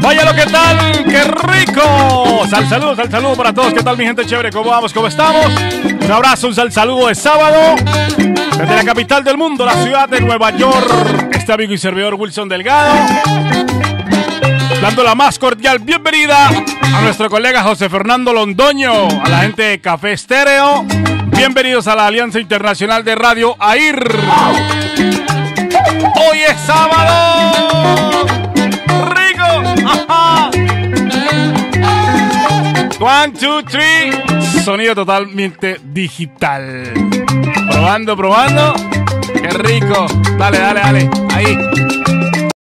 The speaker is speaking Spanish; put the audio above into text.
Vaya lo que tal, qué rico. Sal saludo, sal saludo para todos. ¿Qué tal mi gente chévere? ¿Cómo vamos? ¿Cómo estamos? Un abrazo, un sal saludo de sábado. Desde la capital del mundo, la ciudad de Nueva York. Este amigo y servidor Wilson Delgado. Dando la más cordial bienvenida a nuestro colega José Fernando Londoño, a la gente de Café Estéreo. Bienvenidos a la Alianza Internacional de Radio AIR. Sábado. Rico. One, two, three. Sonido totalmente digital. Probando, probando. Qué rico. Dale, dale, dale. Ahí.